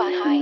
by high